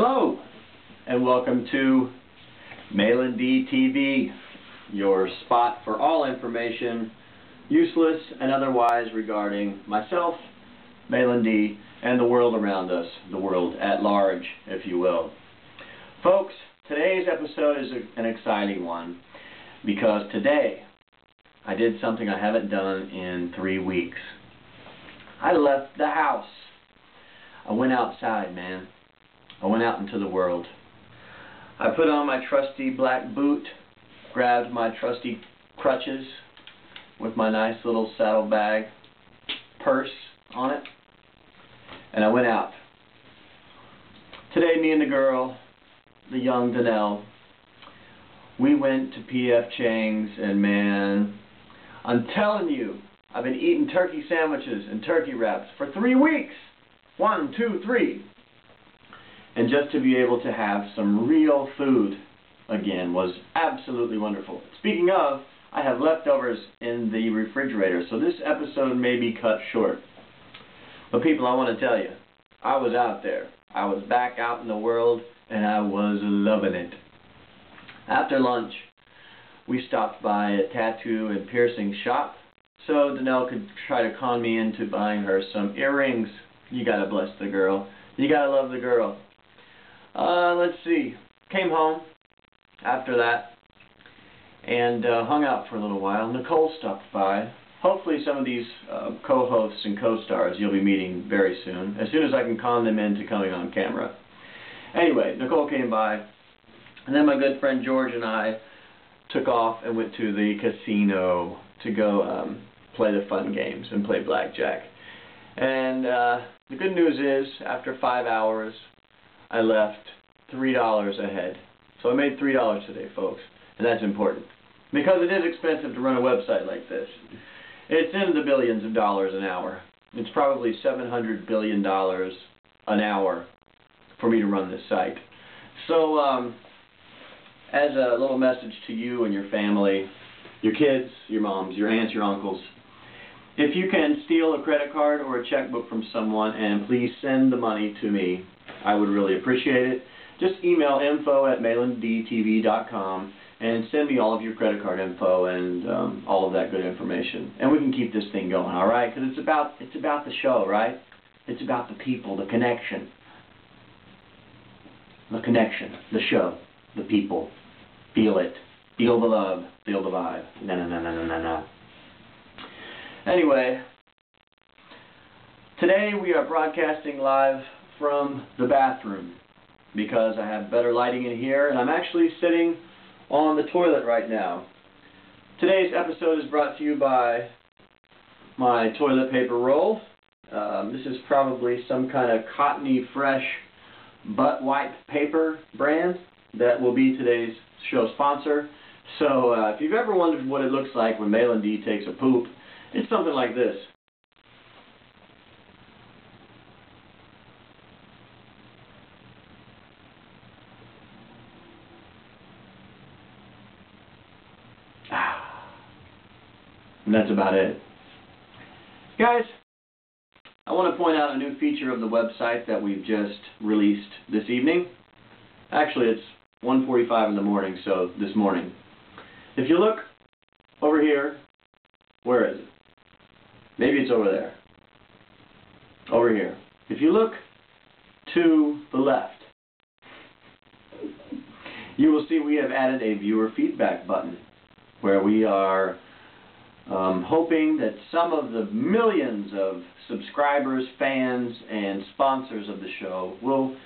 Hello, and welcome to Malan D TV, your spot for all information, useless and otherwise, regarding myself, Malan D, and the world around us, the world at large, if you will. Folks, today's episode is a, an exciting one because today I did something I haven't done in three weeks. I left the house. I went outside, man. I went out into the world. I put on my trusty black boot, grabbed my trusty crutches with my nice little saddlebag purse on it, and I went out. Today, me and the girl, the young Danelle, we went to P.F. Chang's, and man, I'm telling you, I've been eating turkey sandwiches and turkey wraps for three weeks. One, two, three and just to be able to have some real food again was absolutely wonderful. Speaking of, I have leftovers in the refrigerator, so this episode may be cut short. But people, I want to tell you, I was out there. I was back out in the world, and I was loving it. After lunch, we stopped by a tattoo and piercing shop so Danelle could try to con me into buying her some earrings. You gotta bless the girl. You gotta love the girl. Uh, let's see. Came home after that and uh, hung out for a little while. Nicole stopped by. Hopefully some of these uh, co-hosts and co-stars you'll be meeting very soon, as soon as I can con them into coming on camera. Anyway, Nicole came by, and then my good friend George and I took off and went to the casino to go um, play the fun games and play blackjack. And uh, the good news is, after five hours, I left $3 ahead. So I made $3 today, folks, and that's important. Because it is expensive to run a website like this. It's in the billions of dollars an hour. It's probably $700 billion an hour for me to run this site. So, um, as a little message to you and your family, your kids, your moms, your aunts, your uncles, if you can steal a credit card or a checkbook from someone and please send the money to me, I would really appreciate it. Just email info at malandtv.com and send me all of your credit card info and um, all of that good information. And we can keep this thing going, all right? Because it's about it's about the show, right? It's about the people, the connection, the connection, the show, the people. Feel it, feel the love, feel the vibe. No, no, no, no, no, no, no. Anyway, today we are broadcasting live from the bathroom because I have better lighting in here and I'm actually sitting on the toilet right now. Today's episode is brought to you by my toilet paper roll. Um, this is probably some kind of cottony fresh butt wipe paper brand that will be today's show sponsor. So uh, if you've ever wondered what it looks like when Malan D takes a poop, it's something like this. Ah. And that's about it. Guys, I want to point out a new feature of the website that we've just released this evening. Actually, it's 1.45 in the morning, so this morning. If you look over here, where is it? Maybe it's over there. Over here. If you look to the left, you will see we have added a viewer feedback button where we are um, hoping that some of the millions of subscribers, fans, and sponsors of the show will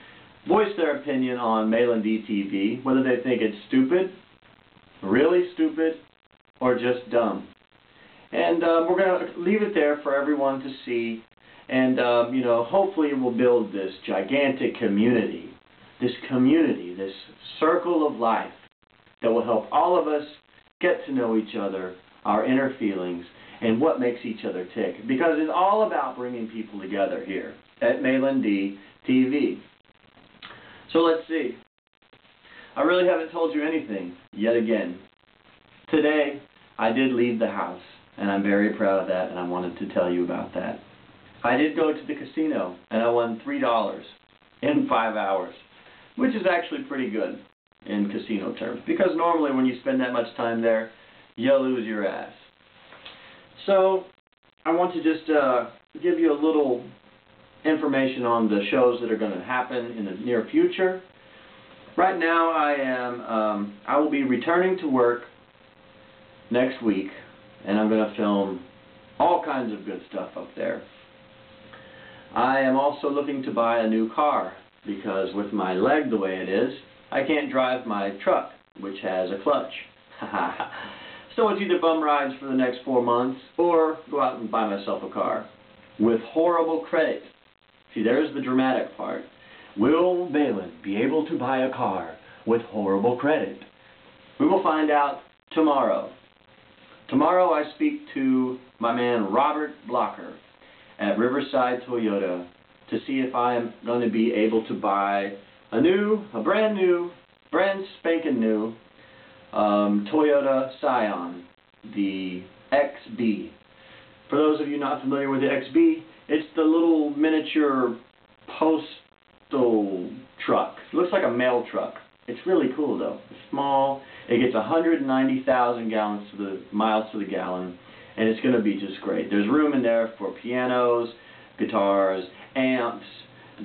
voice their opinion on Malan D TV, whether they think it's stupid, really stupid, or just dumb. And uh, we're going to leave it there for everyone to see. And, um, you know, hopefully we'll build this gigantic community, this community, this circle of life that will help all of us get to know each other our inner feelings, and what makes each other tick. Because it's all about bringing people together here at Malan D TV. So let's see. I really haven't told you anything yet again. Today, I did leave the house, and I'm very proud of that, and I wanted to tell you about that. I did go to the casino, and I won $3 in five hours. which is actually pretty good in casino terms. Because normally when you spend that much time there, you lose your ass. So, I want to just uh, give you a little information on the shows that are going to happen in the near future. Right now, I am um, I will be returning to work next week, and I'm going to film all kinds of good stuff up there. I am also looking to buy a new car because with my leg the way it is, I can't drive my truck, which has a clutch. so it's either bum rides for the next four months or go out and buy myself a car with horrible credit. See, there's the dramatic part. Will Malan be able to buy a car with horrible credit? We will find out tomorrow. Tomorrow I speak to my man Robert Blocker at Riverside Toyota to see if I am going to be able to buy a new, a brand new, brand spanking new um, Toyota Scion, the XB. For those of you not familiar with the XB, it's the little miniature postal truck. It looks like a mail truck. It's really cool though. It's small. It gets 190,000 gallons to the miles to the gallon, and it's going to be just great. There's room in there for pianos, guitars, amps,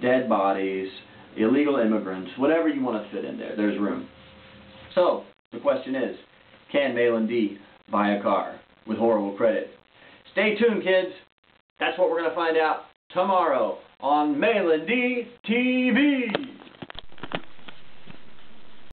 dead bodies, illegal immigrants, whatever you want to fit in there. There's room. So the question is, can Malan D buy a car with horrible credit? Stay tuned, kids. That's what we're going to find out tomorrow on Malan D TV.